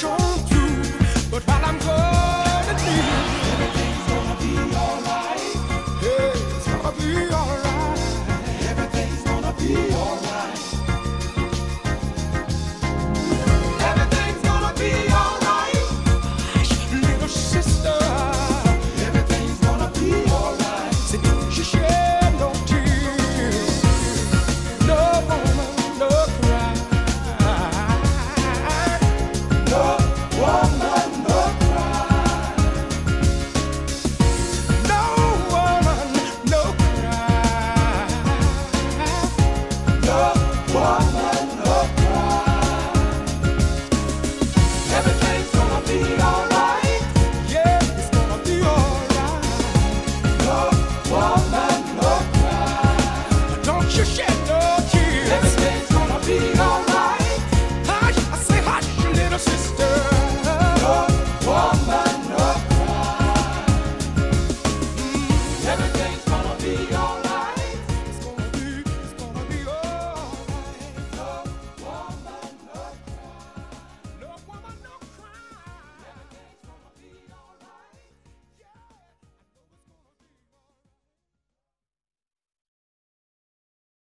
show. your shit.